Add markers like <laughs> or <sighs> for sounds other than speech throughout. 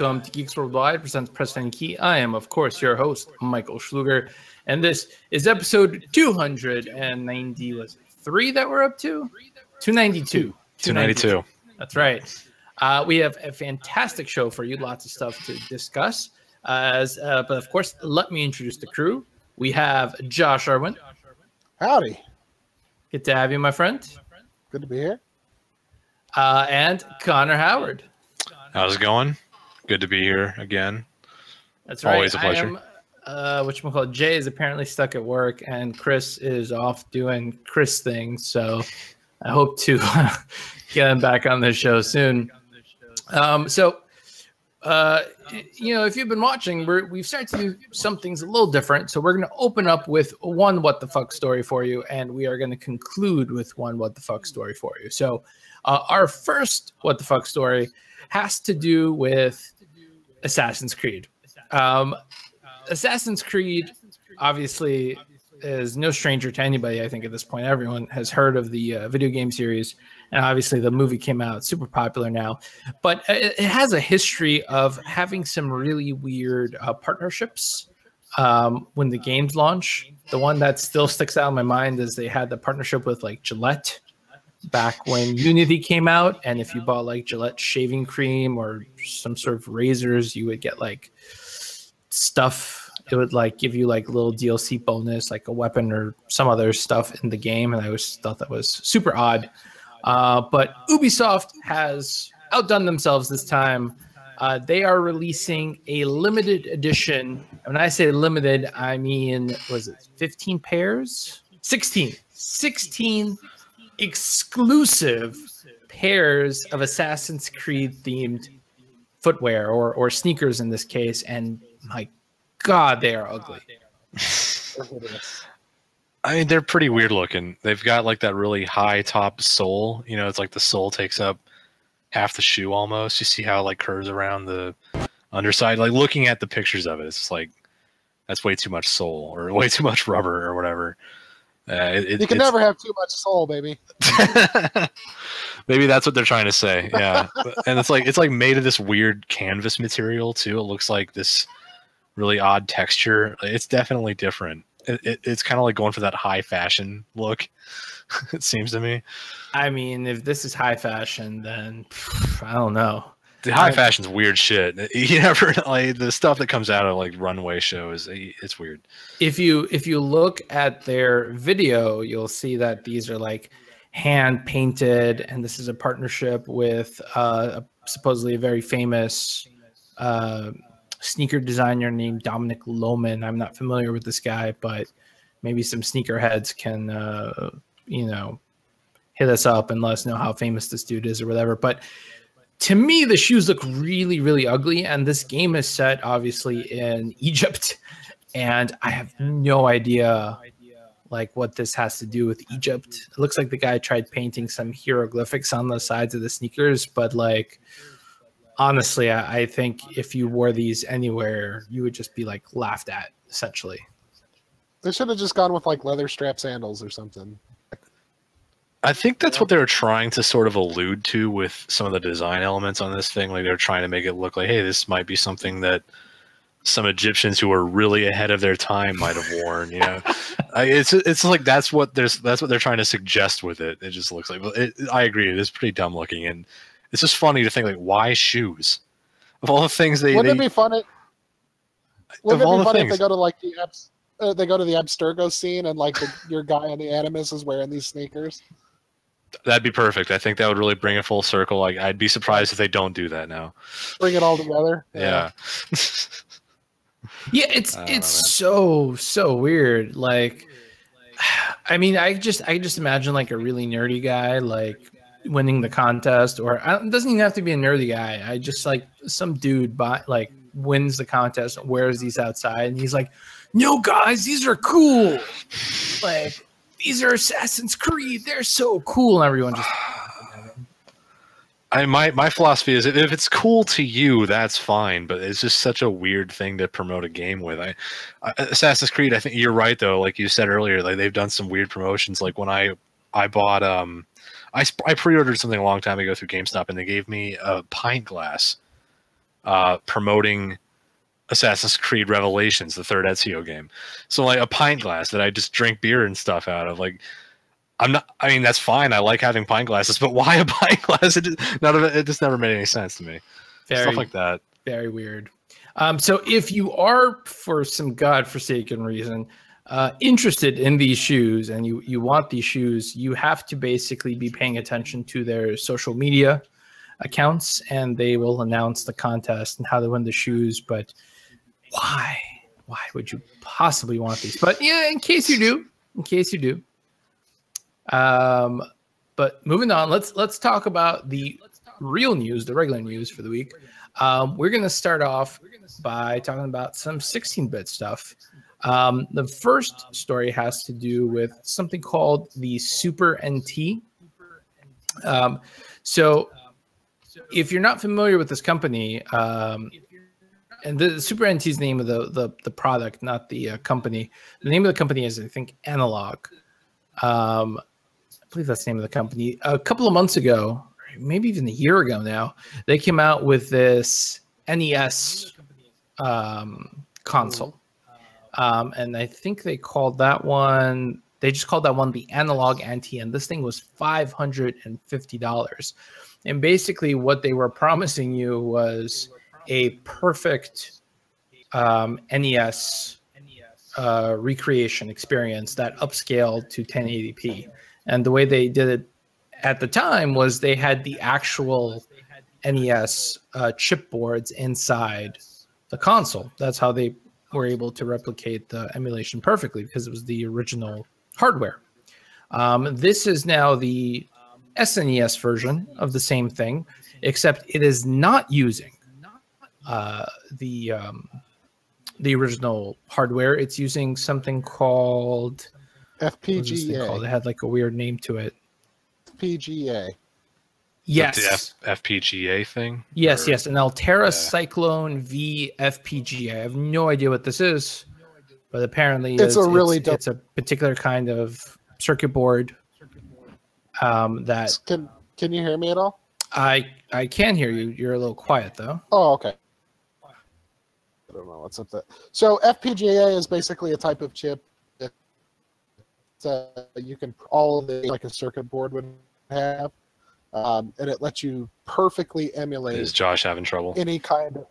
Welcome to Geeks Worldwide presents Press Any Key. I am, of course, your host, Michael Schluger, and this is episode 290. Was it three that we're up to? 292. 292. That's right. Uh, we have a fantastic show for you, lots of stuff to discuss. As, uh, but of course, let me introduce the crew. We have Josh Irwin. Howdy. Good to have you, my friend. Good to be here. Uh, and Connor Howard. How's it going? Good to be here again. That's right. Always a pleasure. I am, uh, which call Jay is apparently stuck at work, and Chris is off doing Chris things. So I hope to <laughs> get him back on the show soon. Um, so, uh, you know, if you've been watching, we're, we've started to do some things a little different. So we're going to open up with one what the fuck story for you, and we are going to conclude with one what the fuck story for you. So, uh, our first what the fuck story has to do with Assassin's Creed. Um, Assassin's Creed obviously is no stranger to anybody. I think at this point, everyone has heard of the uh, video game series, and obviously the movie came out super popular now. But it, it has a history of having some really weird uh, partnerships um, when the games launch. The one that still sticks out in my mind is they had the partnership with like Gillette back when Unity came out. And if you bought like Gillette shaving cream or some sort of razors, you would get like stuff. It would like give you like little DLC bonus, like a weapon or some other stuff in the game. And I always thought that was super odd. Uh, but Ubisoft has outdone themselves this time. Uh, they are releasing a limited edition. When I say limited, I mean, was it 15 pairs? 16. 16 exclusive pairs of Assassin's Creed themed footwear or or sneakers in this case, and my God, they are ugly. <laughs> I mean, they're pretty weird looking. They've got like that really high top sole. You know, it's like the sole takes up half the shoe almost. You see how it like curves around the underside. Like looking at the pictures of it, it's just like that's way too much sole or <laughs> way too much rubber or whatever. Uh, it, you can never have too much soul, baby. <laughs> Maybe that's what they're trying to say. Yeah, and it's like it's like made of this weird canvas material too. It looks like this really odd texture. It's definitely different. It, it, it's kind of like going for that high fashion look. <laughs> it seems to me. I mean, if this is high fashion, then I don't know. The high fashion's weird shit. <laughs> You never like the stuff that comes out of like runway shows. It's weird. If you if you look at their video, you'll see that these are like hand painted, and this is a partnership with uh, supposedly a very famous uh, sneaker designer named Dominic Lohmann. I'm not familiar with this guy, but maybe some sneakerheads can uh, you know hit us up and let us know how famous this dude is or whatever. But to me, the shoes look really, really ugly. And this game is set obviously in Egypt. And I have no idea like what this has to do with Egypt. It looks like the guy tried painting some hieroglyphics on the sides of the sneakers, but like honestly, I, I think if you wore these anywhere, you would just be like laughed at essentially. They should have just gone with like leather strap sandals or something. I think that's what they were trying to sort of allude to with some of the design elements on this thing. Like they're trying to make it look like, hey, this might be something that some Egyptians who are really ahead of their time might have worn. You know, <laughs> I, it's it's like that's what there's that's what they're trying to suggest with it. It just looks like. It, I agree. It is pretty dumb looking, and it's just funny to think like, why shoes? Of all the things they wouldn't they, it be funny? Wouldn't it be funny if they go to like the uh, they go to the Abstergo scene and like the, your guy on the Animus is wearing these sneakers? That'd be perfect. I think that would really bring it full circle. Like I'd be surprised if they don't do that now. Bring it all together. Yeah. Yeah, it's it's so so weird. Like I mean, I just I just imagine like a really nerdy guy like winning the contest or it doesn't even have to be a nerdy guy. I just like some dude buy like wins the contest, wears these outside and he's like, "No guys, these are cool." Like these are Assassin's Creed. They're so cool. And everyone just. I my my philosophy is if it's cool to you, that's fine. But it's just such a weird thing to promote a game with. I, I Assassin's Creed. I think you're right though. Like you said earlier, like they've done some weird promotions. Like when I I bought um, I I pre-ordered something a long time ago through GameStop, and they gave me a pint glass uh, promoting Assassin's Creed Revelations, the third Ezio game. So like a pint glass that I just drink beer and stuff out of. Like I'm not. I mean, that's fine. I like having pint glasses, but <laughs> why a pint glass? It just, none of it. It just never made any sense to me. Very, stuff like that. Very weird. Um, so if you are, for some godforsaken reason, uh, interested in these shoes and you you want these shoes, you have to basically be paying attention to their social media accounts, and they will announce the contest and how to win the shoes. But why? Why would you possibly want these? But yeah, in case you do, in case you do. Um, but moving on, let's let's talk about the real news, the regular news for the week. Um, we're going to start off by talking about some 16-bit stuff. Um, the first story has to do with something called the Super NT. Um, so, if you're not familiar with this company, um, and the Super NT is the name of the the, the product, not the uh, company. The name of the company is, I think, Analogue. Um, I believe that's the name of the company. A couple of months ago, maybe even a year ago now, they came out with this NES um, console. Um, and I think they called that one, they just called that one the Analogue NT, and this thing was $550. And basically, what they were promising you was a perfect um, NES uh, recreation experience that upscaled to 1080p. And the way they did it at the time was they had the actual NES uh, chipboards inside the console. That's how they were able to replicate the emulation perfectly because it was the original hardware. Um, this is now the SNES version of the same thing, except it is not using uh, the um, the original hardware. It's using something called FPGA. Called? It had like a weird name to it. FPGA. Yes. The F- FPGA thing? Yes, or? yes. An Altera yeah. Cyclone V FPGA. I have no idea what this is, but apparently it's, it's a really it's, it's, a particular kind of circuit board um, that can can you hear me at all? I I can hear you. You're a little quiet though. Oh, okay. I don't know what's up there. So FPGA is basically a type of chip that uh, you can all the like a circuit board would have um, and it lets you perfectly emulate. Is Josh having trouble? Any kind of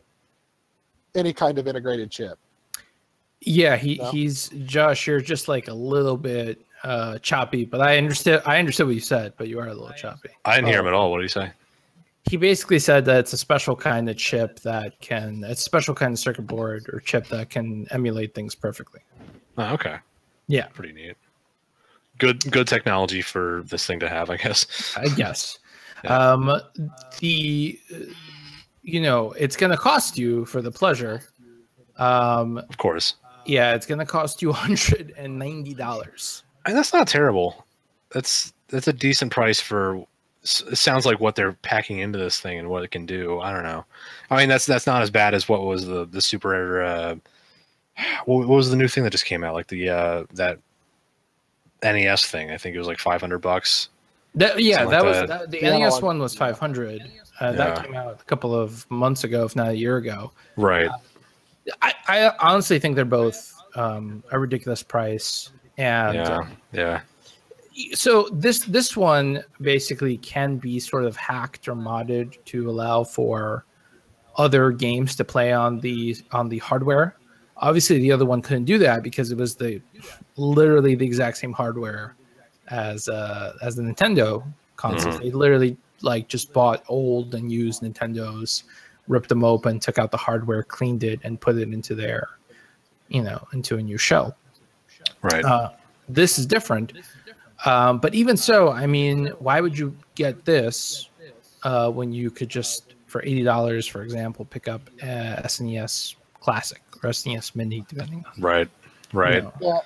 any kind of integrated chip. Yeah, he, no? he's Josh. You're just like a little bit uh, choppy, but I understood. I understood what you said, but you are a little choppy. I didn't hear him at all. What did he say? He basically said that it's a special kind of chip that can, it's a special kind of circuit board or chip that can emulate things perfectly. Oh, okay. Yeah. Pretty neat. Good, good technology for this thing to have, I guess. I guess. <laughs> Um, the you know it's going to cost you for the pleasure. Um, of course. Yeah, it's going to cost you <laughs> hundred and ninety dollars. And that's not terrible. That's that's a decent price for. It sounds like what they're packing into this thing and what it can do. I don't know. I mean, that's that's not as bad as what was the the super. Uh, what, was the new thing that just came out? Like the uh, that NES thing. I think it was like five hundred bucks. That, yeah, that was that, the NES one was 500. Uh, yeah. That came out a couple of months ago, if not a year ago. Right. Uh, I, I honestly think they're both um, a ridiculous price. And yeah, yeah. So this this one basically can be sort of hacked or modded to allow for other games to play on the on the hardware. Obviously, the other one couldn't do that because it was the literally the exact same hardware as uh, as the Nintendo console. Mm-hmm. They literally like just bought old and used Nintendos, ripped them open, took out the hardware, cleaned it, and put it into their, you know, into a new shell. Right. Uh, this is different. Um, but even so, I mean, why would you get this uh, when you could just, for eighty dollars, for example, pick up a SNES Classic or SNES Mini, depending on. Right. Right. You know. Yeah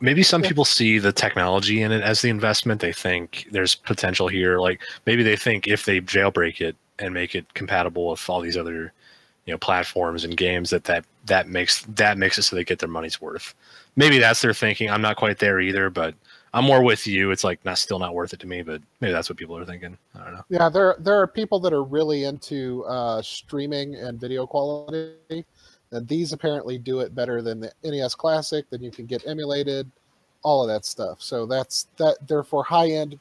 maybe some people see the technology in it as the investment. They think there's potential here. Like maybe they think if they jailbreak it and make it compatible with all these other, you know, platforms and games, that that that makes that makes it so they get their money's worth. Maybe that's their thinking. I'm not quite there either, but I'm more with you. It's like not still not worth it to me, but maybe that's what people are thinking. I don't know. Yeah, there there are people that are really into uh, streaming and video quality, and these apparently do it better than the NES Classic. Then you can get emulated, all of that stuff. So that's that. They're for high end.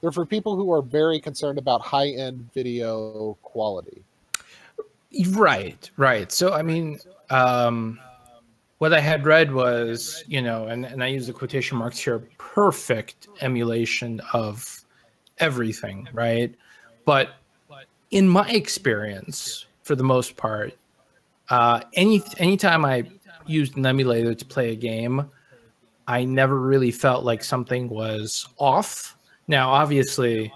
They're for people who are very concerned about high end video quality. Right, right. So I mean, um, what I had read was, you know, and, and I use the quotation marks here, perfect emulation of everything, right? But in my experience, for the most part, uh, any anytime I used an emulator to play a game, I never really felt like something was off. Now, obviously,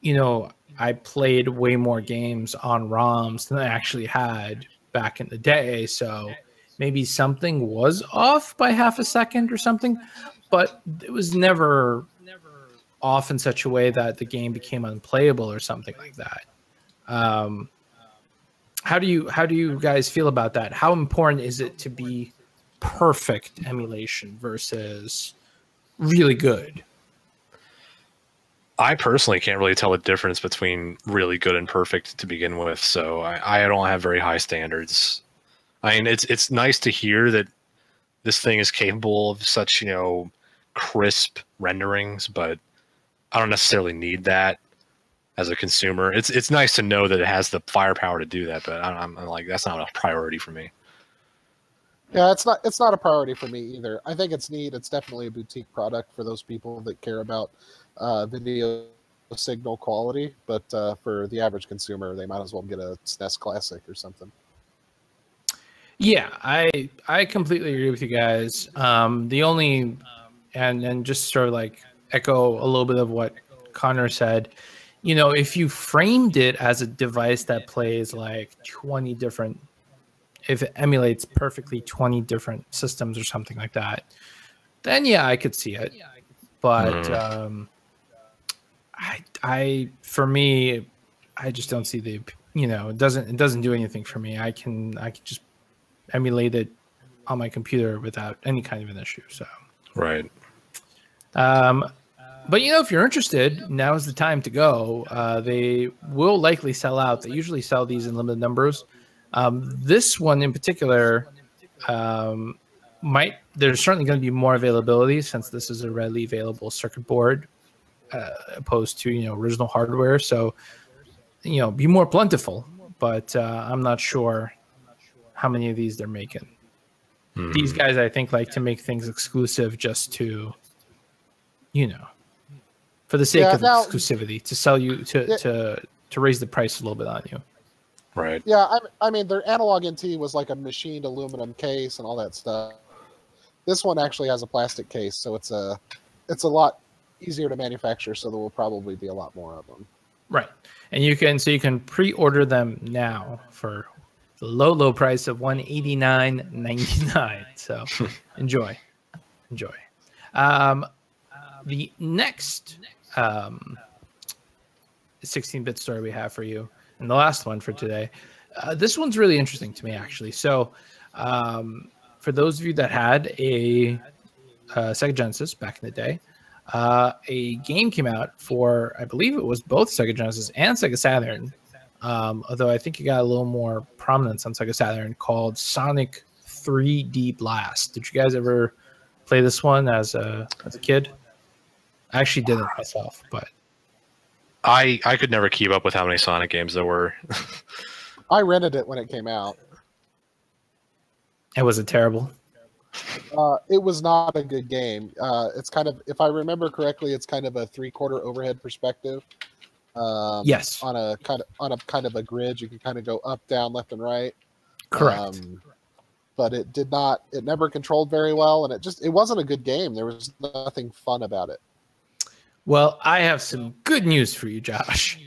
you know, I played way more games on ROMs than I actually had back in the day, so maybe something was off by half a second or something, but it was never off in such a way that the game became unplayable or something like that. Um, how do you how do you guys feel about that? How important is it to be perfect emulation versus really good? I personally can't really tell the difference between really good and perfect to begin with, so I, I don't have very high standards. I mean, it's it's nice to hear that this thing is capable of such you know crisp renderings, but I don't necessarily need that as a consumer. It's it's nice to know that it has the firepower to do that, but I'm, I'm like that's not a priority for me. Yeah, it's not it's not a priority for me either. I think it's neat. It's definitely a boutique product for those people that care about uh, video signal quality. But uh, for the average consumer, they might as well get a SNES Classic or something. Yeah, I I completely agree with you guys. Um, the only and and just sort of like echo a little bit of what Connor said. You know, if you framed it as a device that plays like 20 different if it emulates perfectly 20 different systems or something like that, then yeah, I could see it. But mm. um, I, I, for me, I just don't see the, you know, it doesn't, it doesn't do anything for me. I can, I can just emulate it on my computer without any kind of an issue. So, right. Um, but you know, if you're interested, now is the time to go. Uh, they will likely sell out. They usually sell these in limited numbers. Um, this one in particular um, might there's certainly going to be more availability since this is a readily available circuit board uh, opposed to you know original hardware. So you know, be more plentiful. But uh, I'm not sure how many of these they're making. Hmm. These guys, I think, like to make things exclusive just to, you know, for the sake yeah, of now, exclusivity, to sell you to yeah. to to raise the price a little bit on you. Right. Yeah, I, I mean, their Analogue NT was like a machined aluminum case and all that stuff. This one actually has a plastic case, so it's a it's a lot easier to manufacture. So there will probably be a lot more of them. Right, and you can so you can pre-order them now for the low low price of one eighty nine ninety nine. So <laughs> enjoy, enjoy. Um, the next um, 16-bit story we have for you and the last one for today. Uh, this one's really interesting to me, actually. So, um, for those of you that had a uh, Sega Genesis back in the day, uh, a game came out for, I believe it was both Sega Genesis and Sega Saturn, um, although I think it got a little more prominence on Sega Saturn, called Sonic 3D Blast. Did you guys ever play this one as a as a kid? I actually didn't myself, but I I could never keep up with how many Sonic games there were. <laughs> I rented it when it came out. It was it terrible? Uh, it was not a good game. Uh, it's kind of, if I remember correctly, it's kind of a three-quarter overhead perspective. Um, yes. On a kind of on a kind of a grid, you can kind of go up, down, left, and right. Correct. Um, but it did not. It never controlled very well, and it just it wasn't a good game. There was nothing fun about it. Well, I have some good news for you, Josh.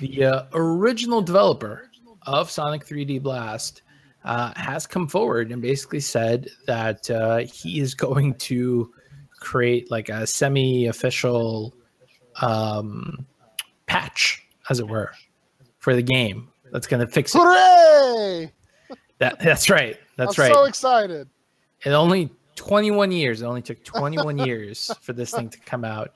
The uh, original developer of Sonic 3D Blast uh, has come forward and basically said that uh, he is going to create like a semi-official um, patch, as it were, for the game that's going to fix it. Hooray! <laughs> That, that's right. That's I'm right. So excited. It only 21 years. It only took 21 years <laughs> for this thing to come out.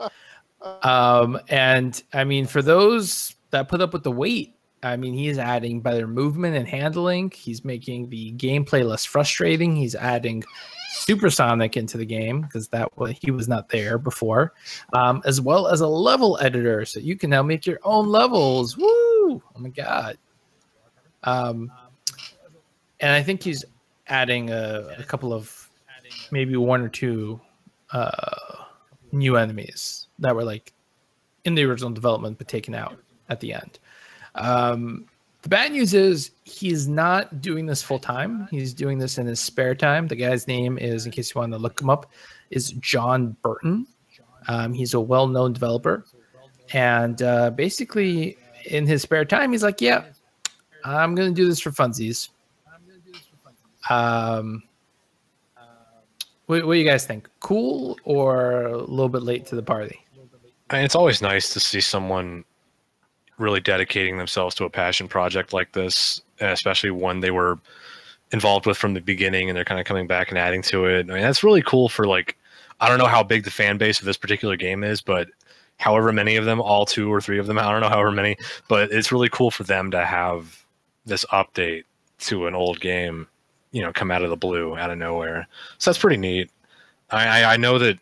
Um, and I mean, for those that put up with the wait, I mean, he's adding better movement and handling. He's making the gameplay less frustrating. He's adding supersonic into the game because that he was not there before, um, as well as a level editor, so you can now make your own levels. Woo! Oh my god! Um, and I think he's adding a, a couple of maybe one or two uh, new enemies that were like in the original development but taken out at the end. Um, the bad news is he's not doing this full time. He's doing this in his spare time. The guy's name is, in case you want to look him up, is John Burton. Um, he's a well-known developer, and uh, basically in his spare time, he's like, "Yeah, I'm gonna do this for funsies." Um, what, what do you guys think? Cool or a little bit late to the party? It's always nice to see someone really dedicating themselves to a passion project like this, especially one they were involved with from the beginning and they're kind of coming back and adding to it. I mean, that's really cool for like, I don't know how big the fan base of this particular game is, but however many of them, all two or three of them, I don't know however many, but it's really cool for them to have this update to an old game, you know, come out of the blue, out of nowhere. So that's pretty neat. I, I, I know that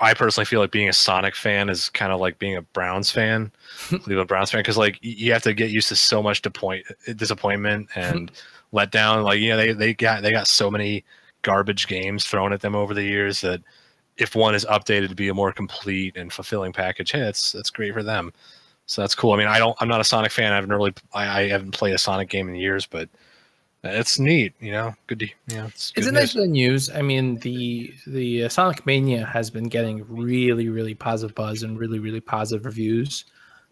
I personally feel like being a Sonic fan is kind of like being a Browns fan, <laughs> Cleveland Browns fan, because like you have to get used to so much disappoint, uh, disappointment and <laughs> letdown. Like you know, they they got they got so many garbage games thrown at them over the years that if one is updated to be a more complete and fulfilling package, hey, that's that's great for them. So that's cool. I mean, I don't, I'm not a Sonic fan. I haven't really, I, I haven't played a Sonic game in years, but it's neat, you know. Good, to, yeah. It's, it's a nice news. I mean, the the uh, Sonic Mania has been getting really, really positive buzz and really, really positive reviews.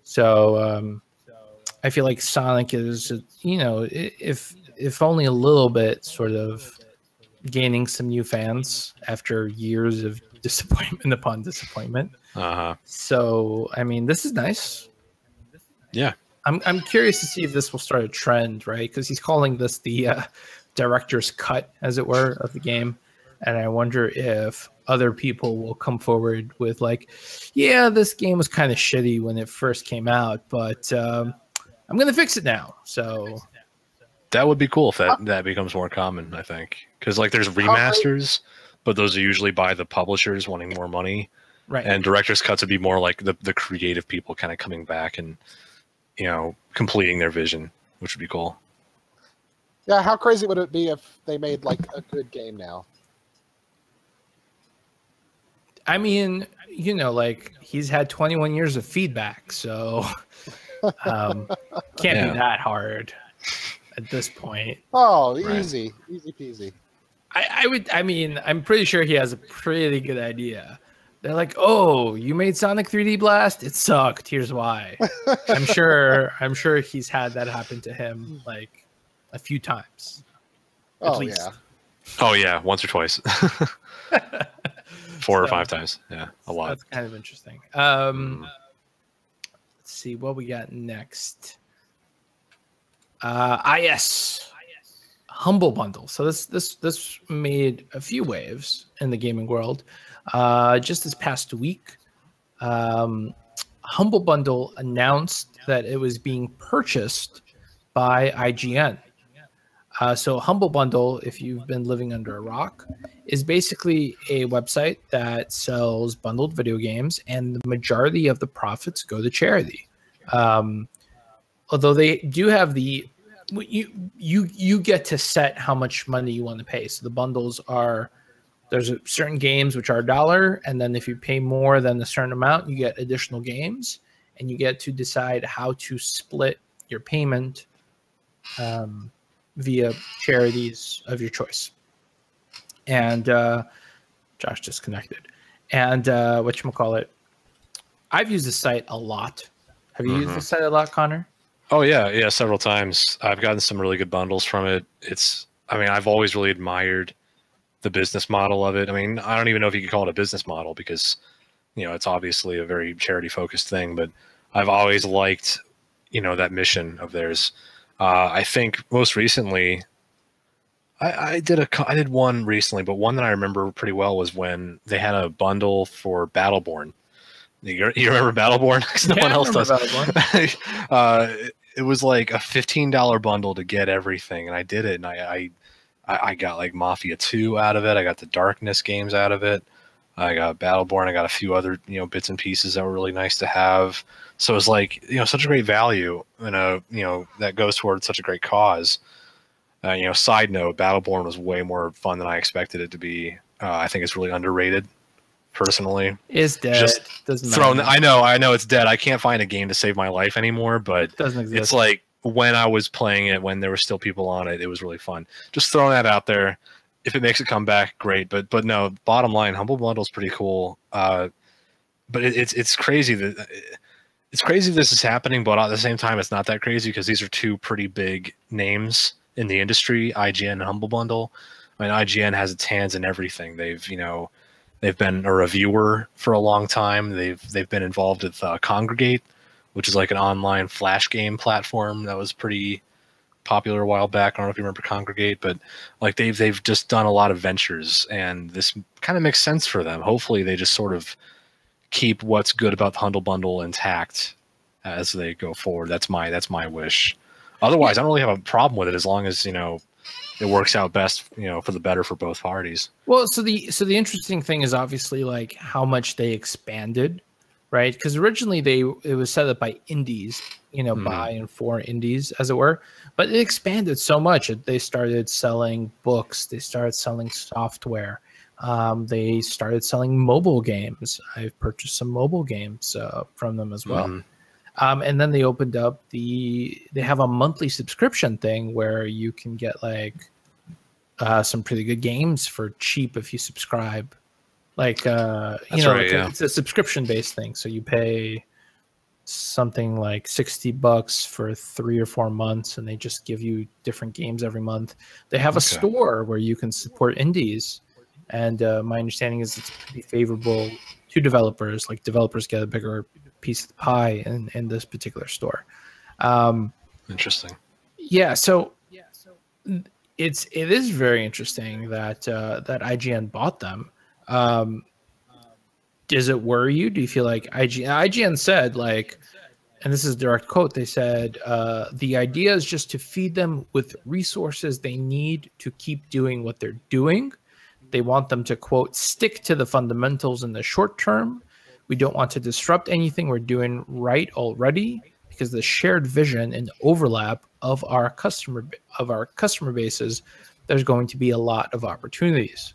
So um, I feel like Sonic is, you know, if if only a little bit, sort of gaining some new fans after years of <laughs> disappointment upon disappointment. Uh-huh. So I mean, this is nice. Yeah. I'm I'm curious to see if this will start a trend, right? Because he's calling this the uh, director's cut, as it were, of the game, and I wonder if other people will come forward with like, yeah, this game was kind of shitty when it first came out, but um, I'm gonna fix it now. So that would be cool if that that becomes more common. I think because like there's remasters, but those are usually by the publishers wanting more money. Right. And director's cuts would be more like the the creative people kind of coming back and you know, completing their vision, which would be cool. Yeah, how crazy would it be if they made like a good game now? I mean, you know, like he's had 21 years of feedback, so <laughs> um, can't yeah. be that hard at this point. Oh, easy, easy peasy. I, I would. I mean, I'm pretty sure he has a pretty good idea they're like, "Oh, you made Sonic 3D Blast? It sucked. Here's why." I'm sure. <laughs> I'm sure he's had that happen to him like a few times. Oh least. yeah. Oh yeah, once or twice. <laughs> Four so, or five times. Yeah, a lot. That's kind of interesting. Um, mm. let's see what we got next. Uh, yes. Humble Bundle. So this this this made a few waves in the gaming world. Uh, just this past week, um, Humble Bundle announced that it was being purchased by IGN. Uh, so Humble Bundle, if you've been living under a rock, is basically a website that sells bundled video games, and the majority of the profits go to charity. Um, although they do have the you you you get to set how much money you want to pay. So the bundles are there's a, certain games which are a dollar, and then if you pay more than a certain amount, you get additional games, and you get to decide how to split your payment um, via charities of your choice. And uh, Josh disconnected. And uh, what you call it? I've used the site a lot. Have you mm-hmm. used the site a lot, Connor? Oh yeah, yeah, several times. I've gotten some really good bundles from it. It's, I mean, I've always really admired the business model of it. I mean, I don't even know if you could call it a business model because, you know, it's obviously a very charity focused thing. But I've always liked, you know, that mission of theirs. Uh, I think most recently, I, I did a I did one recently, but one that I remember pretty well was when they had a bundle for Battleborn. You, you remember Battleborn? <laughs> 'Cause no Yeah, one else does. <laughs> Uh, it was like a fifteen dollar bundle to get everything, and I did it, and I, I I I got like Mafia Two out of it. I got the Darkness games out of it. I got Battleborn. I got a few other you know bits and pieces that were really nice to have. So it's like you know such a great value, and a you know that goes towards such a great cause. Uh, you know, side note, Battleborn was way more fun than I expected it to be. Uh, I think it's really underrated, personally. Is dead. Just doesn't Thrown, matter. I know, I know it's dead. I can't find a game to save my life anymore, but doesn't exist. it's like when I was playing it, when there were still people on it, it was really fun. Just throwing that out there. If it makes it come back, great. But but no, bottom line, Humble Bundle's pretty cool. Uh, but it, it's it's crazy that it's crazy this is happening, but at the same time, it's not that crazy because these are two pretty big names in the industry, IGN and Humble Bundle. I mean, IGN has its hands in everything. They've you know they've been a reviewer for a long time. They've they've been involved with uh, Kongregate, which is like an online flash game platform that was pretty popular a while back. I don't know if you remember Kongregate, but like they've they've just done a lot of ventures, and this kind of makes sense for them. Hopefully, they just sort of keep what's good about the Humble Bundle intact as they go forward. That's my that's my wish. Otherwise, I don't really have a problem with it as long as you know it works out best, you know, for the better for both parties. Well, so the so the interesting thing is obviously like how much they expanded, right? Because originally they it was set up by indies, you know, Mhm. by and for indies, as it were. But it expanded so much. They started selling books. They started selling software. Um, they started selling mobile games. I've purchased some mobile games uh, from them as well. Mhm. Um, and then they opened up the they have a monthly subscription thing where you can get like uh, some pretty good games for cheap if you subscribe. Like uh, you That's know, right, like a- yeah. it's a subscription based thing. So you pay something like 60 bucks for three or four months and they just give you different games every month. They have a store where you can support indies. And uh, my understanding is it's pretty favorable to developers. Like developers get a bigger piece of the pie in, in this particular store. Um, Interesting. yeah, so it's it is very interesting that uh, that IGN bought them. Um, does it worry you? Do you feel like IGN? IGN said like, and this is a direct quote. They said uh, the idea is just to feed them with resources they need to keep doing what they're doing. They want them to quote stick to the fundamentals in the short term. We don't want to disrupt anything we're doing right already because the shared vision and overlap of our customer of our customer bases, there's going to be a lot of opportunities.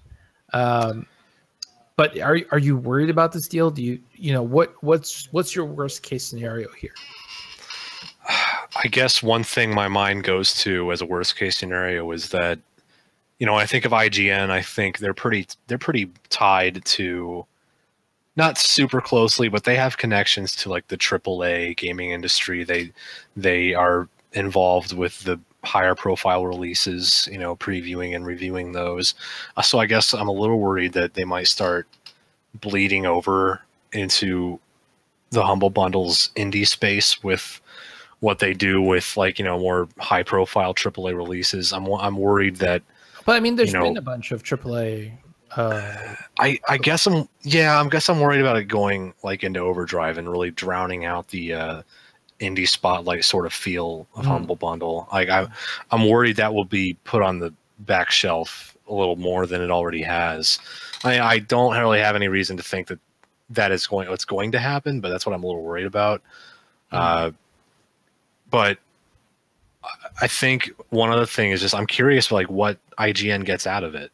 Um, but are are you worried about this deal? Do you you know what what's what's your worst case scenario here? I guess one thing my mind goes to as a worst case scenario is that, you know, I think of IGN, I think they're pretty they're pretty tied to not super closely, but they have connections to like the AAA gaming industry. They they are involved with the higher profile releases, you know, previewing and reviewing those. Uh, so I guess I'm a little worried that they might start bleeding over into the humble bundles indie space with what they do with like you know more high profile AAA releases. I'm I'm worried that But I mean, there's You know- been a bunch of AAA. Uh, <sighs> I I guess I'm yeah I'm guess I'm worried about it going like into overdrive and really drowning out the uh, indie spotlight sort of feel of Mm. Humble Bundle. Like I I'm worried that will be put on the back shelf a little more than it already has. I I don't really have any reason to think that that is going what's going to happen, but that's what I'm a little worried about. Uh, but I- I think one other thing is just I'm curious like what IGN gets out of it.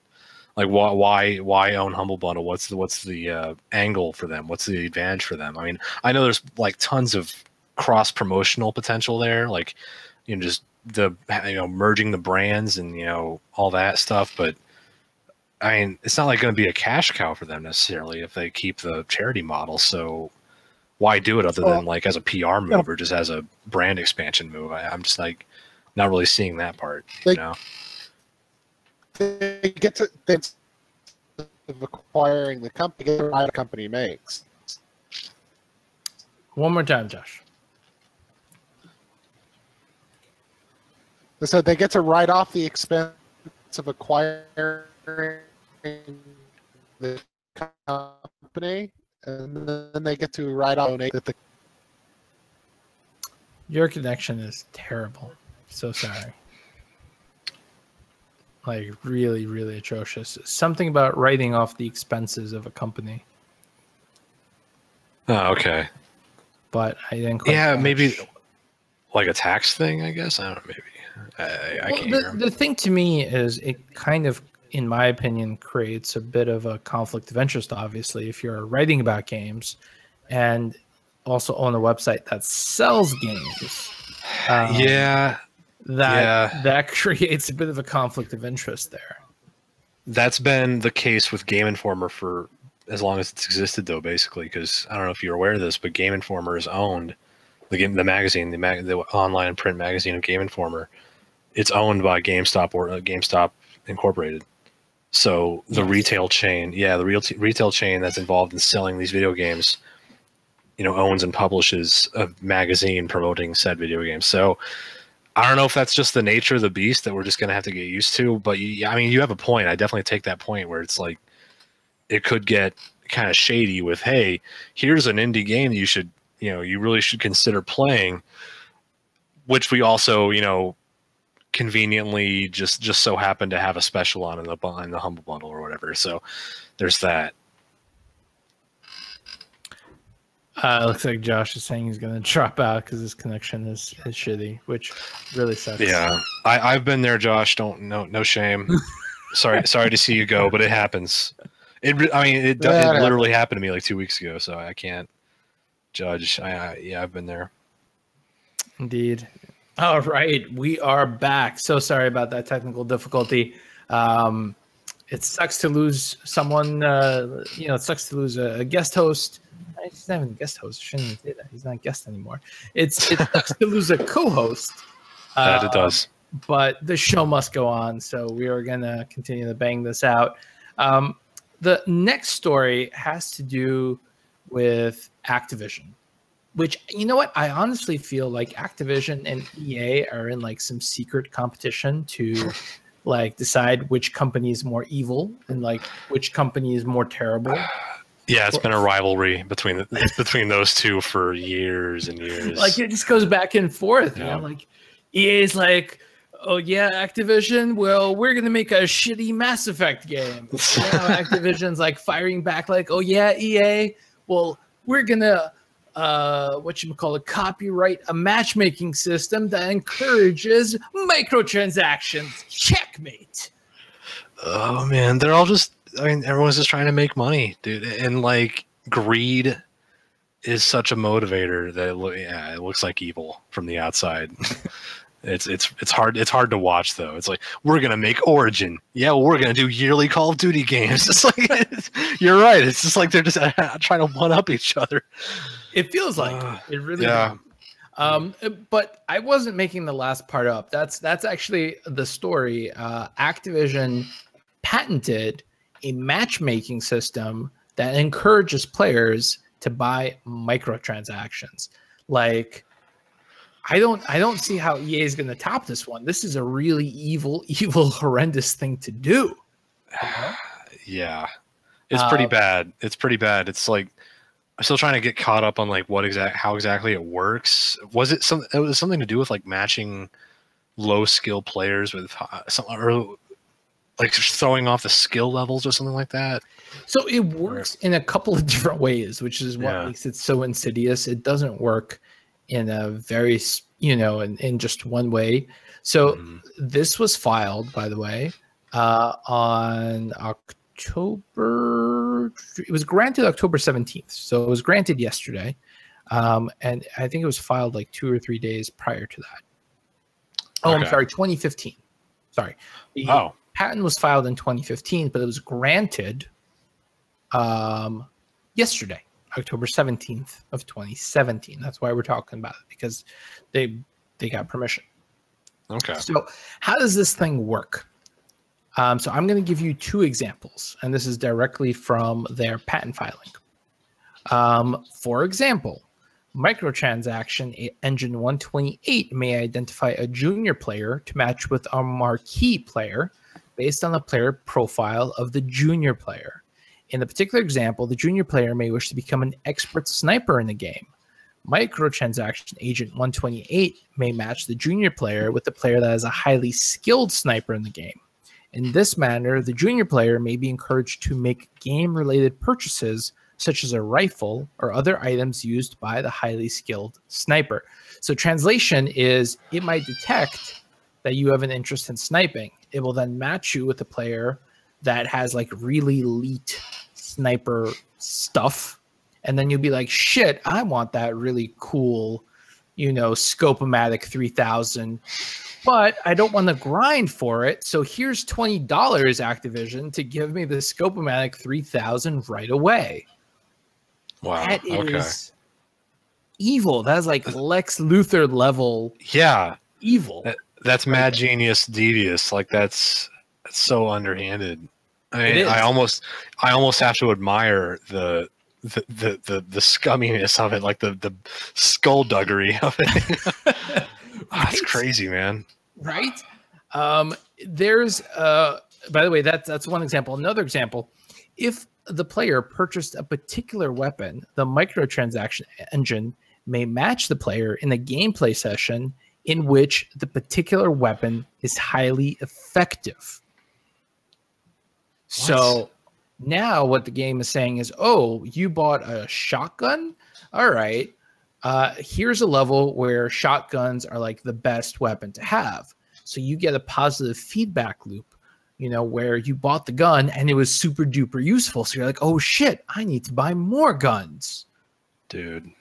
Like why why why own Humble Bundle? What's the what's the uh, angle for them? What's the advantage for them? I mean, I know there's like tons of cross promotional potential there, like you know just the you know merging the brands and you know all that stuff, but I mean, it's not like going to be a cash cow for them necessarily if they keep the charity model. So why do it other Well, than like as a PR move or just as a brand expansion move? I, I'm just like not really seeing that part. They- you know? they get to they of acquiring the company get to the company makes. one more time, Josh. So they get to write off the expense of acquiring the company, and then they get to write off that the Your connection is terrible. So sorry. Like really, really atrocious. Something about writing off the expenses of a company, Oh, okay. but I didn't. Yeah, catch. maybe like a tax thing. I guess I don't know. Maybe I, I Well, the, the thing to me is it kind of, in my opinion, creates a bit of a conflict of interest. Obviously, if you're writing about games and also own a website that sells games, um, yeah, that yeah. that <laughs> creates a bit of a conflict of interest there. that's been the case with Game Informer for as long as it's existed, though. Basically, because I don't know if you're aware of this, but Game Informer is owned the game, the magazine, the mag, the online print magazine of Game Informer. It's owned by GameStop or uh, GameStop Incorporated. So the Yes. retail chain, yeah, the real retail chain that's involved in selling these video games, you know, owns and publishes a magazine promoting said video games. So I don't know if that's just the nature of the beast that we're just going to have to get used to. But you, I mean, you have a point. I definitely take that point where it's like it could get kind of shady with, hey, here's an indie game that you should, you know, you really should consider playing, which we also, you know, conveniently just just so happen to have a special on in the in the humble bundle or whatever. So there's that. Uh, looks like Josh is saying he's going <laughs> to drop out because his connection is, is shitty, which really sucks. Yeah, I, I've been there, Josh. Don't no no shame. <laughs> sorry sorry to see you go, but it happens. It I mean it, do- Yeah, it it literally happened to me like two weeks ago, so I can't judge. I, I yeah I've been there. Indeed. All right, we are back. So sorry about that technical difficulty. Um, it sucks to lose someone. Uh, you know, it sucks to lose a, a guest host. Uh, He's not even a guest host. I shouldn't say that. He's not a guest anymore. It's it sucks to lose a co-host. <laughs> That it Uh, does. but the show must go on. So we are going to continue to bang this out. Um, the next story has to do with Activision, which, you know what? I honestly feel like Activision and EA are in like some secret competition to <laughs> like decide which company is more evil and like which company is more terrible. <sighs> Yeah, it's been a rivalry between the, between those two for years and years. like it just goes back and forth. You Yeah. know, like is like, oh yeah, Activision. Well, we're gonna make a shitty Mass Effect game. <laughs> You Activision's like firing back, like, oh yeah, EA. Well, we're gonna uh what you call a copyright a matchmaking system that encourages microtransactions checkmate oh man, they're all just. I mean, everyone's just trying to make money, dude, and like greed is such a motivator that it, loo- yeah, it looks like evil from the outside. <laughs> it's it's it's hard it's hard to watch though. It's like we're gonna make Origin, yeah, well, we're gonna do yearly Call of Duty games. <laughs> It's like it's, <laughs> you're right. It's just like they're just <laughs> trying to one up each other. it feels like Uh, it really yeah. does. um but i wasn't making the last part up that's that's actually the story uh activision patented a matchmaking system that encourages players to buy microtransactions like i don't i don't see how ea is going to top this one this is a really evil <laughs> evil horrendous thing to do <sighs> Yeah, it's pretty Uh, bad. It's pretty bad. It's like I'm still trying to get caught up on like what exact how exactly it works. Was it some? It was something to do with like matching low skill players with uh, some or like throwing off the skill levels or something like that. So it works in a couple of <laughs> different ways, which is what Yeah. makes it so insidious. It doesn't work in a very, you know, in, in just one way. So Mhm. this was filed, by the way, uh, on October. It was granted October 17th. So it was granted yesterday. Um, and I think it was filed like two or three days prior to that. Oh, I'm sorry, 2015. Sorry. The- Oh, patent was filed in 2015, but it was granted um, yesterday, October 17th of 2017. That's why we're talking about it because they they got permission. okay. So, how does this thing work? Um, so, I'm going to give you two examples, and this is directly from their patent filing. Um, for example, microtransaction engine 128 may identify a junior player to match with a marquee player based on the player profile of the junior player. In the particular example, the junior player may wish to become an expert sniper in the game. Microtransaction Engine 128 may match the junior player with the player that is a highly skilled sniper in the game. In this manner, the junior player may be encouraged to make game related purchases, such as a rifle or other items used by the highly skilled sniper. So, translation is it might detect that you have an interest in sniping. It will then match you with a player that has like really elite sniper stuff. And then you'll be like, shit, I want that really cool, you know, Scopomatic 3000 but I don't want to grind for it. So here's $20 Activision to give me the Scopomatic 3000 right away. Wow. That is okay. evil. That's like Lex Luthor level Yeah. evil. That- That's mad genius devious. Like that's that's so underhanded. I. I almost I almost have to admire the the, the, the, the scumminess of it, like the, the skullduggery of it. <laughs> That's crazy, man. right? Um, there's uh, by the way, that's that's one example. Another example, if the player purchased a particular weapon, the microtransaction engine may match the player in a gameplay session in which the particular weapon is highly effective. So now what the game is saying is, oh, you bought a shotgun? All right. Uh, here's a level where shotguns are like the best weapon to have. So you get a positive feedback loop, you know, where you bought the gun and it was super duper useful. So you're like, oh shit, I need to buy more guns. Dude,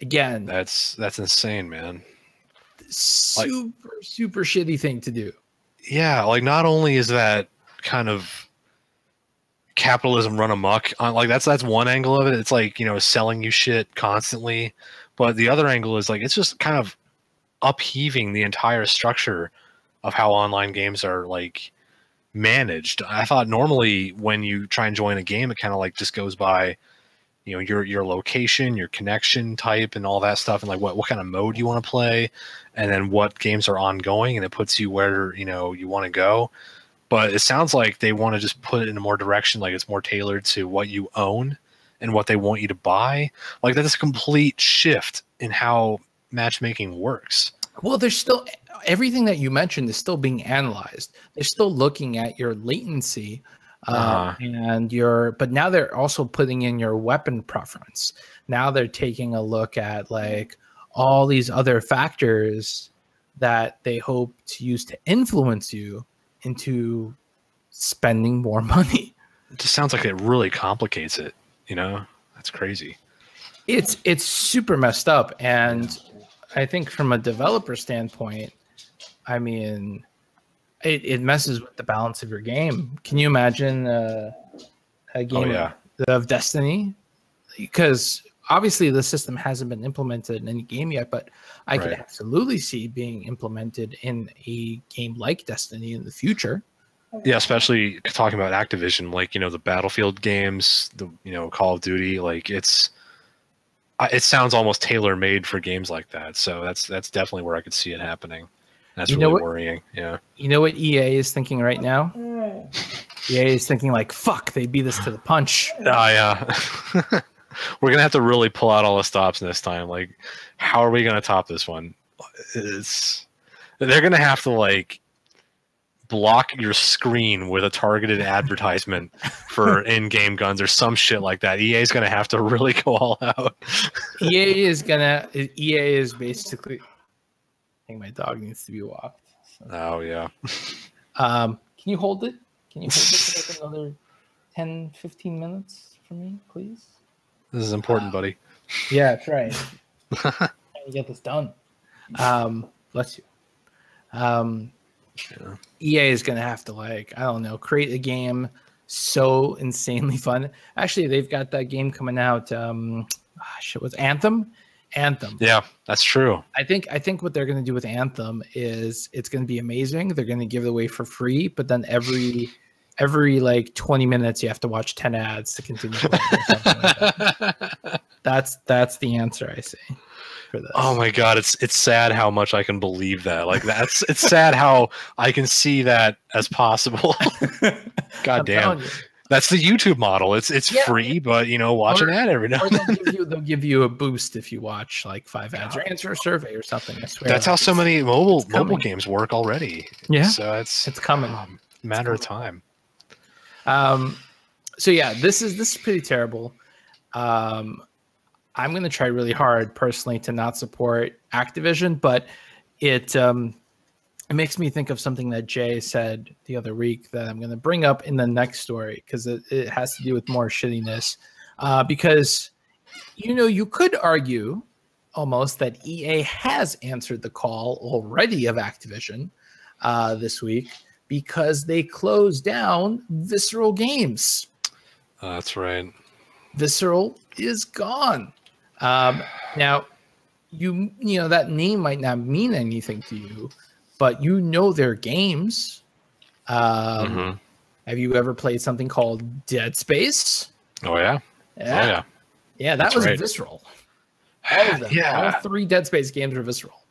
Again, that's that's insane, man. super, super shitty thing to do. Yeah, like not only is that kind of capitalism run amok on like that's that's one angle of it. It's like, you know, selling you shit constantly. But the other angle is like it's just kind of upheaving the entire structure of how online games are like managed. I thought normally when you try and join a game, it kind of like just goes by, you know, your your location, your connection type, and all that stuff, and like what what kind of mode you want to play, and then what games are ongoing, and it puts you where you know you want to go. But it sounds like they want to just put it in a more direction, like it's more tailored to what you own and what they want you to buy. Like that's a complete shift in how matchmaking works. Well, there's still everything that you mentioned is still being analyzed. They're still looking at your latency, uh, Uh-huh. and your. But now they're also putting in your weapon preference. Now they're taking a look at like all these other factors that they hope to use to influence you into spending more <laughs> money. It just sounds like it really complicates it. You know, that's crazy. it's it's super messed up and i think from a developer standpoint i mean it, it messes with the balance of your game can you imagine uh, a game yeah. of destiny because obviously the system hasn't been implemented in any game yet but i could absolutely see being implemented in a game like destiny in the future Yeah, especially talking about Activision, like you know the Battlefield games, the you know Call of Duty, like it's it sounds almost tailor made for games like that. So that's that's definitely where I could see it happening. That's You know really what- worrying. Yeah. you know what ea is thinking right now ea is thinking like fuck they beat us to the punch Oh yeah. <laughs> We're gonna have to really pull out all the stops this time. Like, how are we gonna top this one? It's they're gonna have to like block your screen with a targeted advertisement for <laughs> in-game guns or some shit like that. EA is gonna have to really go all out. EA <laughs> is gonna. EA is basically. I think my dog needs to be walked. Oh yeah. <laughs> Um, can you hold it? Can you hold it for like another 10, 15 minutes for me, please? This is important, buddy. Yeah. Trying <laughs> to get this done. Um, bless you. Um, Yeah. EA is gonna have to like I don't know create a game so <laughs> insanely fun. Actually, they've got that game coming out. Um, ah, shit, was Anthem? Anthem. Yeah, that's true. I think I think what they're going to do with Anthem is it's going to be amazing. They're going to give it away for free, but then every every like 20 minutes you have to watch 10 ads to continue. playing like that. <laughs> that's that's the answer I see for this. Oh my god, it's it's sad how much I can believe that. Like that's it's sad how I can see that as possible. <laughs> god I'm damn. That's the YouTube model. It's it's Yeah. free, but you know, watch Or- an ad every now Or and they'll then. give you they'll give you a boost if you watch like five ads or answer a survey or something. I swear. That's how so many mobile mobile games work already. Yeah. So it's it's coming. um, matter of time. Um, so yeah, this is this is pretty terrible. Um, I'm gonna try really hard personally to not support Activision, but it um, it makes me think of something that Jay said the other week that I'm gonna bring up in the next story because it, it has to do with more shittiness. Uh, because you know you could argue almost that EA has answered the call already of Activision uh, this week because they closed down Visceral Games. Uh, that's right. Visceral is gone. Um, now, you you know that name might not mean anything to you, but you know their games. Um, Mhm. Have you ever played something called Dead Space? Oh yeah. Oh yeah. Yeah, that That's was right. Visceral. All of them. Yeah. All three Dead Space games were Visceral.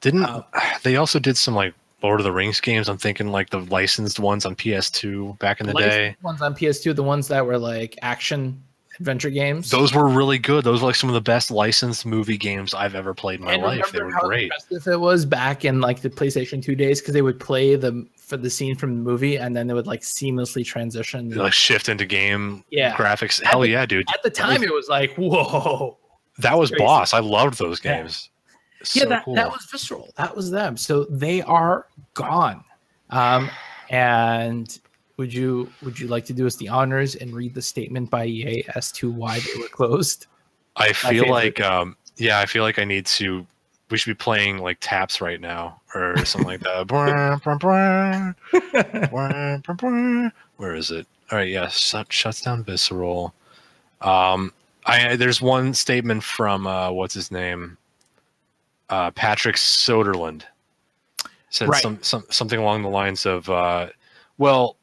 Didn't Uh, they also did some like Lord of the Rings games? I'm thinking like the licensed ones on PS2 back in the Licensed day. ones on PS2, the ones that were like action adventure games. Those were really good. Those were like some of the best licensed movie games I've ever played in my And life. They were great. If it was back in like the PlayStation 2 days because they would play the for the scene from the movie and then they would like seamlessly transition. Like shift into game Yeah. graphics. Hell the- yeah, dude. At the time, it was like, whoa. That was crazy. boss. I loved those games. yeah, So that, cool. that was visceral. That was them. So they are gone. Um, and would you would you like to do us the honors and read the statement by EA as to why they were closed? I feel like um yeah, I feel like I need to we should be playing like taps right now or something like that. <laughs> Where is it? All right, yeah, shut, shuts down visceral. Um I there's one statement from uh what's his name? Uh Patrick Soderlund. Said Right. some, some something along the lines of uh well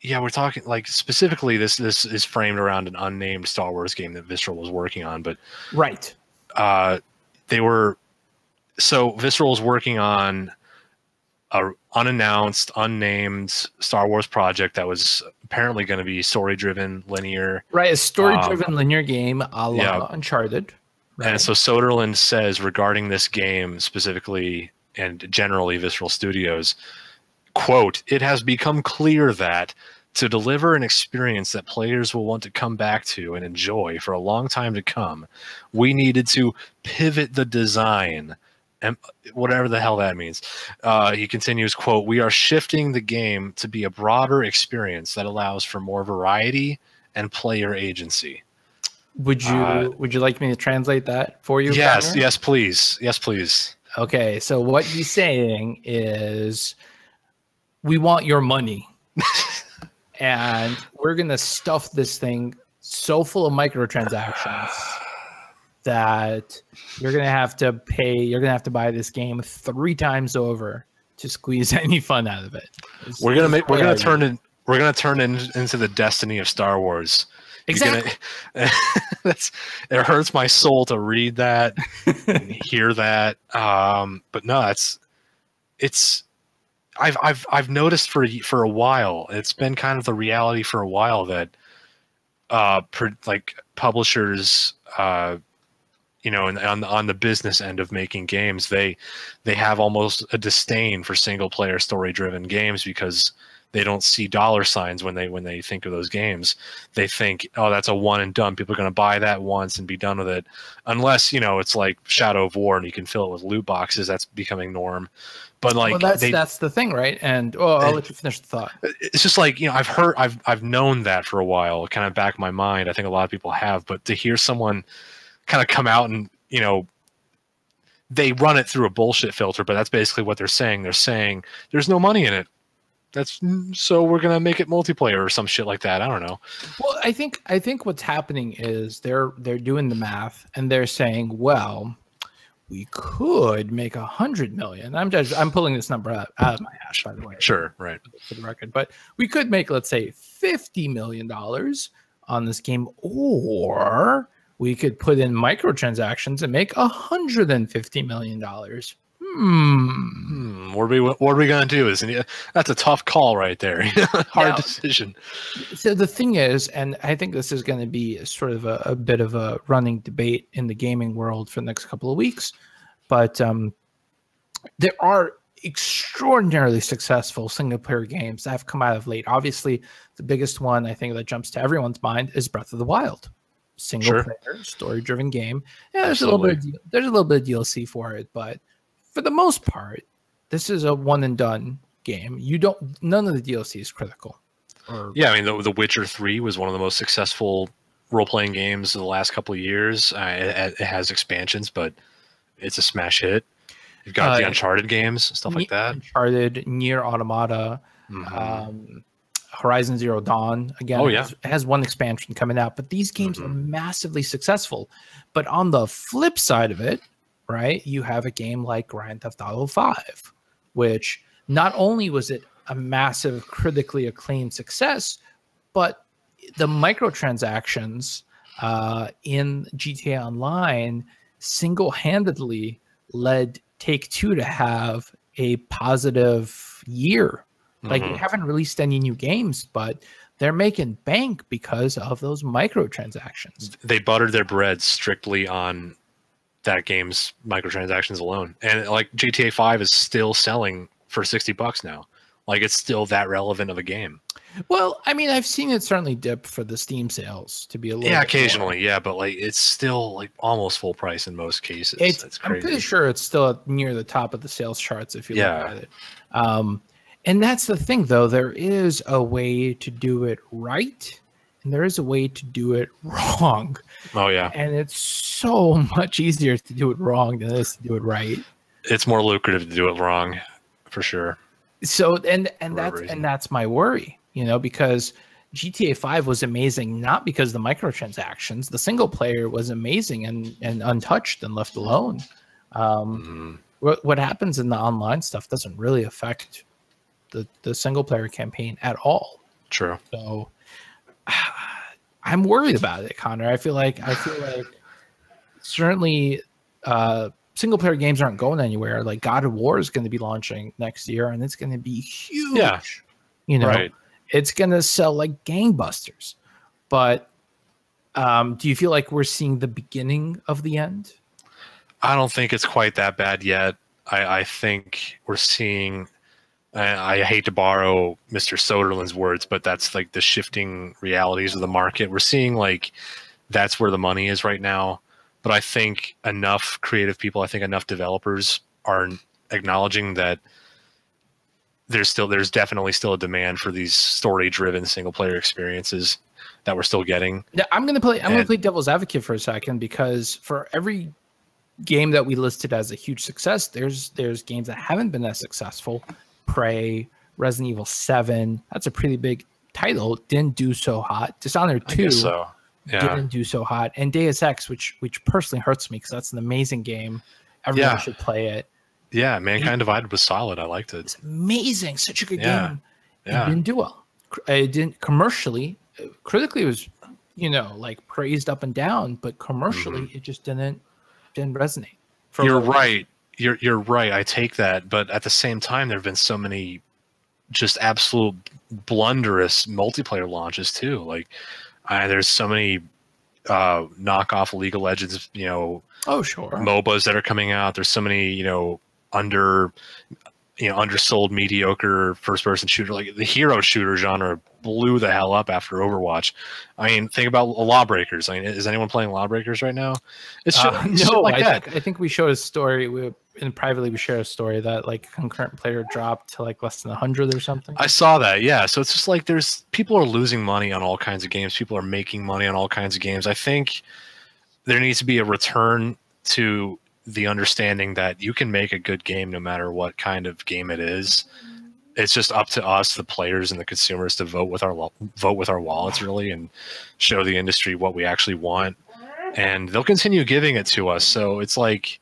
yeah, we're talking like specifically this this is framed around an unnamed Star Wars game that Visceral was working on, but right. uh, they were so Visceral was working on a unannounced, unnamed Star Wars project that was apparently going to be story driven, linear. Right. A story driven linear game a la Um, yeah. Uncharted. Right. And so Soderlund says regarding this game specifically and generally Visceral Studios, quote, it has become clear that to deliver an experience that players will want to come back to and enjoy for a long time to come, we needed to pivot the design and whatever the hell that means. Uh, he continues, quote, we are shifting the game to be a broader experience that allows for more variety and player agency. Would you Uh, would you like me to translate that for you? Yes, yes, please. Yes, please. Okay, so what he's saying is we want your money. <laughs> and we're going to stuff this thing so full of microtransactions that you're going to have to pay you're going to have to buy this game 3 times over to squeeze <laughs> any fun out of it. It's- We're gonna make. We're gonna turn in. We're gonna turn in, into the destiny of Star Wars. Exactly. Gonna, <laughs> that's. It hurts my soul to read that, and <laughs> hear that. Um, but no, it's. It's. I've I've I've noticed for for a while. It's been kind of the reality for a while that, uh, per, like publishers, uh, you know, and on on the business end of making games, they they have almost a disdain for single player story driven games because they don't see dollar signs when they when they think of those games. They think oh that's a one and done. People are going to buy that once and be done with it. Unless you know it's like shadow of war and you can fill it with loot boxes that's becoming norm. But like well, that's they, that's the thing, right? And oh, I'll let you finish the thought. it's just like you know i've heard i've i've known that for a while kind of back my mind. I think a lot of people have but to hear someone kind of come out and you know they run it through a bullshit filter but that's basically what they're saying. They're saying there's no money in it that's so we're gonna make it multiplayer or some shit like that i don't know Well, I think I think what's happening is they're they're doing the math and they're saying, well, we could make a hundred million. I'm just I'm pulling this number out, out of my ass, by the way, sure right for the record. But we could make, let's say, fifty million dollars on this game, or we could put in microtransactions and make hundred and fifty million dollars. Hmm. What are we what are we gonna do? Isn't it? That's a tough call right there. <laughs> Hard Now- decision. So the thing is, and I think this is going to be sort of a, a bit of a running debate in the gaming world for the next couple of weeks, but um, there are extraordinarily successful single player games that have come out of late. Obviously, the biggest one I think that jumps to everyone's mind is Breath of the Wild, single Sure. player story driven game. Yeah, there's a little bit of, there's a little bit of DLC for it, but for the most part, this is a one and done game. You don't none of the DLC is critical. Or Yeah, I mean, the, the Witcher Three was one of the most successful role playing games of the last couple of years. Uh, it, it has expansions, but it's a smash hit. You've got Uh, the Uncharted games, stuff like that. Uncharted, Nier Automata, Mhm. um, Horizon Zero Dawn. Again, Oh, yeah. has, it has one expansion coming out, but these games are massively successful. But on the flip side of it, right, you have a game like Grand Theft Auto 5, which not only was it a massive, critically acclaimed success, but the microtransactions uh, in GTA Online single handedly led Take Two to have a positive year. Like they Mhm. haven't released any new games, but they're making bank because of those microtransactions. they buttered their bread strictly on that game's microtransactions alone. And like GTA 5 is still selling for 60 bucks now. Like it's still that relevant of a game. Well, I mean, I've seen it certainly dip for the Steam sales to be a little. Yeah, bit more. occasionally, yeah, but like it's still like almost full price in most cases. It's, I'm pretty sure it's still near the top of the sales charts if you Yeah. look at it. Um, and that's the thing, though. There is a way to do it right, there is a way to do it <laughs> wrong. Oh yeah. And it's so much easier to do it wrong than it is to do it right. It's more lucrative to do it wrong, for sure. So and and For that's and that's my worry, you know, because GTA 5 was amazing not because of the microtransactions. The single player was amazing and and untouched and left alone. Um, Mhm. what what happens in the online stuff doesn't really affect the the single player campaign at all. True. So <sighs> I'm worried about it, Connor. I feel like I feel like certainly uh single player games aren't going anywhere. Like God of War is going to be launching next year and it's going to be huge. Yeah. You know, Right. it's going to sell like gangbusters. But um do you feel like we're seeing the beginning of the end? I don't think it's quite that bad yet. I, I think we're seeing. I, I hate to borrow Mr. Soderlund's words, but that's like the shifting realities of the market. We're seeing like that's where the money is right now. But I think enough creative people, I think enough developers are acknowledging that there's still there's definitely still a demand for these story driven single player experiences that we're still getting. Yeah, I'm gonna play. I'm gonna play devil's advocate for a second because for every game that we listed as a huge success, there's there's games that haven't been as successful. Prey, Resident Evil Seven. That's a pretty big title. Didn't do so hot. Dishonored I Two so. Yeah. didn't do so hot. And Deus Ex, which which personally hurts me because that's an amazing game. Everyone Yeah. should play it. Yeah, Mankind Divided was solid. I liked it. It's amazing. Such a good Yeah. game. Yeah. It didn't do well. It didn't commercially. Critically, it was, you know, like praised up and down, but commercially, mm-hmm. it just didn't didn't resonate. for You're right. You're you're right. I take that, but at the same time, there have been so many just absolute blunderous multiplayer launches too. Like, uh, there's so many uh, knockoff League of Legends, you know, Oh, sure. MOBAs that are coming out. There's so many, you know, under, you know, undersold mediocre first-person shooter. Like the hero shooter genre blew the hell up after Overwatch. I mean, think about Lawbreakers. I mean, is anyone playing Lawbreakers right now? It's Uh, shit <laughs> no, like I that. think I think we showed a story. We and privately we shared a story that like concurrent player dropped to like less than hundred or something. I saw that. Yeah. So it's just like there's people are losing money on all kinds of games. People are making money on all kinds of games. I think there needs to be a return to the understanding that you can make a good game no matter what kind of game it is. It's just up to us, the players and the consumers, to vote with our vote with our wallets, really, and show the industry what we actually want. And they'll continue giving it to us. So it's like,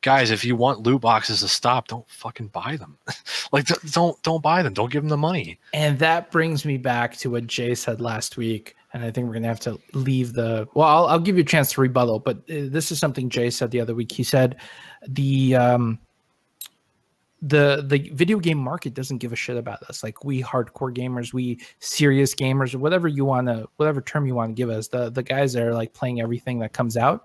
guys, if you want loot boxes to stop, don't fucking buy them. <laughs> like, don't don't buy them. Don't give them the money. And that brings me back to what Jay said last week and I think we're gonna have to leave the. Well, I'll, I'll give you a chance to rebuttal, but uh, this is something Jay said the other week. He said the um, the the video game market doesn't give a shit about us. Like we hardcore gamers, we serious gamers, whatever you want to, whatever term you want to give us. The the guys that are like playing everything that comes out,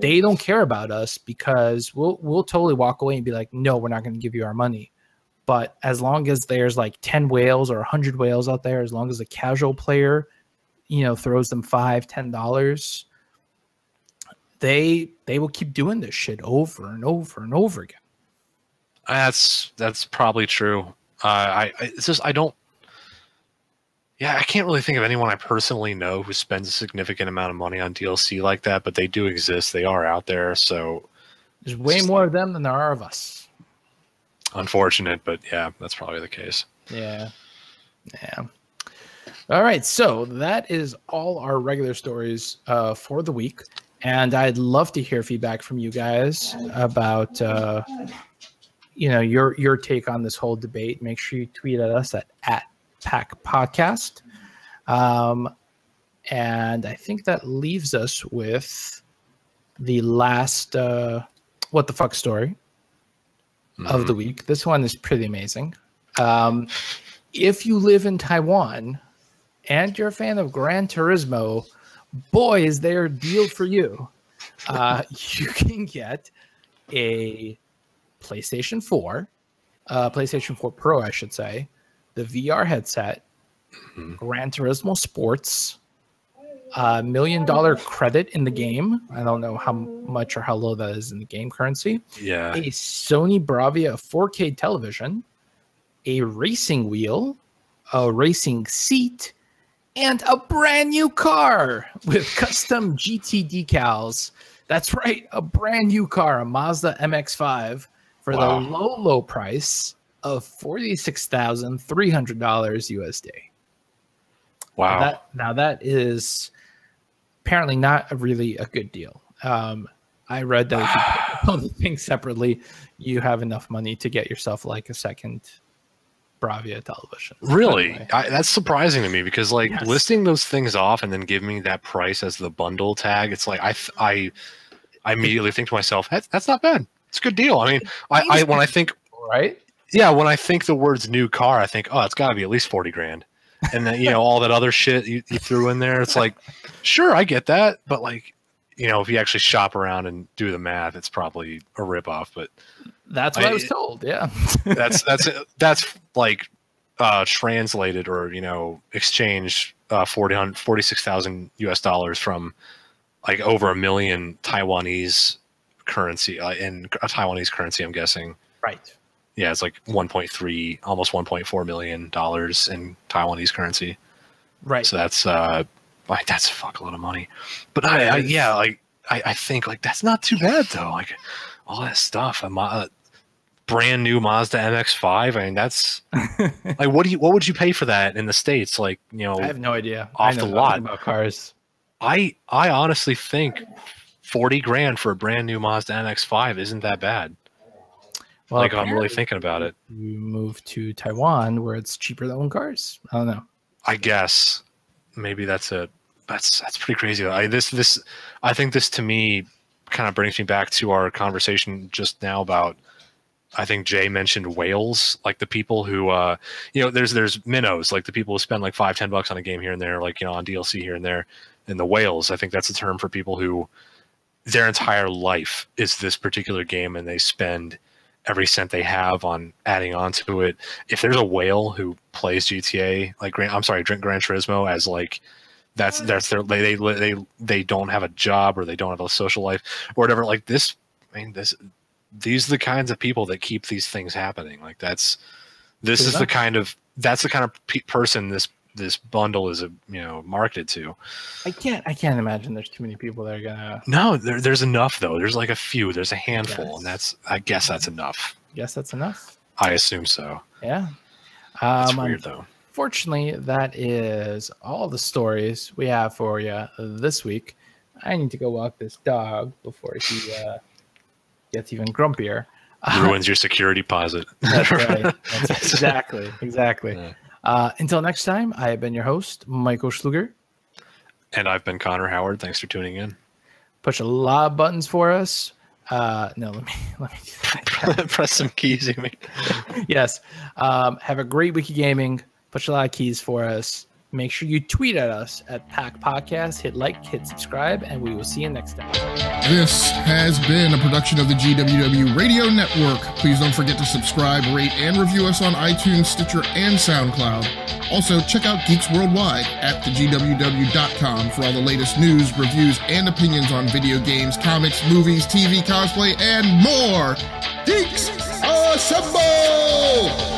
they don't care about us because we'll we'll totally walk away and be like, no, we're not going to give you our money. But as long as there's like ten whales or hundred whales out there, as long as a casual player, you know, throws them five, ten dollars, they they will keep doing this shit over and over and over again. That's that's probably true. Uh, I, I it's just I don't. Yeah, I can't really think of anyone I personally know who spends a significant amount of money on DLC like that, but they do exist. They are out there. So There's way more of them than there are of us. Unfortunate, but yeah, that's probably the case. Yeah. Yeah. All right. So that is all our regular stories uh, for the week. And I'd love to hear feedback from you guys about, uh, you know, your your take on this whole debate. Make sure you tweet at us at, at PAK Podcast. Um, and I think that leaves us with the last uh, what the fuck story of the week. This one is pretty amazing. Um, if you live in Taiwan and you're a fan of Gran Turismo, boy, is there a deal for you. Uh, <laughs> you can get a PlayStation 4, uh, PlayStation 4 Pro, I should say, the VR headset, Gran Turismo Sports, a million dollar credit in the game. I don't know how much or how low that is in the game currency Yeah, a Sony Bravia 4K television, a racing wheel, a racing seat, and a brand new car with custom GT decals. That's right, a brand new car, a Mazda MX5 for Wow. the low, low price of $46,300 USD. wow. Now that, now that is apparently not a really a good deal. Um, I read that if you <sighs> all the things separately, you have enough money to get yourself like a second Bravia television. Really, I, that's surprising to me because like Yes. listing those things off and then giving me that price as the bundle tag, it's like I I I immediately think to myself, that's that's not bad. It's a good deal. I mean, I, I when I think right? yeah, when I think the words new car, I think oh, it's got to be at least forty grand, and then you know all that other shit you, you threw in there. It's like sure, I get that, but like you know if you actually shop around and do the math, it's probably a ripoff. But That's what I, I- was told. Yeah. <laughs> that's that's that's like uh translated or you know exchanged uh 40 46,000 US dollars from like over a million Taiwanese currency uh, in a Taiwanese currency I'm guessing right. Yeah it's like 1.3 almost 1.4 million dollars in Taiwanese currency Right. so that's uh like that's fuck a fuckload of money but I, I yeah like I, I think like that's not too bad though like all that stuff a, brand new Mazda MX-5 I mean that's <laughs> like what do you what would you pay for that in the states like you know I have no idea. Off I know the lot. about cars. I I honestly think 40 grand for a brand new Mazda MX-5 isn't that bad Well, like I'm really thinking about it you move to Taiwan where it's cheaper to own cars. I don't know. I guess maybe that's a that's that's pretty crazy. I this this I think this to me kind of brings me back to our conversation just now about I think Jay mentioned whales, like the people who uh you know there's there's minnows, like the people who spend like five, ten bucks on a game here and there, like you know, on DLC here and there. And the whales, I think that's a term for people who their entire life is this particular game and they spend every cent they have on adding on to it. If there's a whale who plays GTA, like Gran, I'm sorry, drink Gran Turismo as like that's mm. that's their they, they they they don't have a job or they don't have a social life or whatever. Like this, I mean, this these are the kinds of people that keep these things happening. Like that's this Good is the kind of that's the kind of pe- person this this bundle is a you know marketed to. I can't. I can't imagine there's too many people that are gonna. No, there, there's enough though. There's like a few. There's a handful, Yes. and that's I guess that's enough. Guess that's enough. I assume so. Yeah. That's Um, weird though. Fortunately, that is all the stories we have for you this week. I need to go walk this dog before he uh, gets even grumpier. <laughs> Ruins your security deposit. That's right. <laughs> That's. Exactly. Exactly. Yeah. Uh, until next time, I have been your host, Michael Schluger. And I've been Connor Howard. Thanks for tuning in. Push a lot of buttons for us. Uh, no, let me <laughs> let me. <laughs> Press some keys, you mean? <laughs> yes. Um, have a great week of gaming. Push a lot of keys for us. Make sure you tweet at us at PAK Podcast. Hit like, hit subscribe, and we will see you next time. This has been a production of the GWW Radio Network. Please don't forget to subscribe, rate, and review us on iTunes, Stitcher, and SoundCloud. Also, check out Geeks Worldwide at thegww.com for all the latest news, reviews, and opinions on video games, comics, movies, TV, cosplay, and more. Geeks Assemble!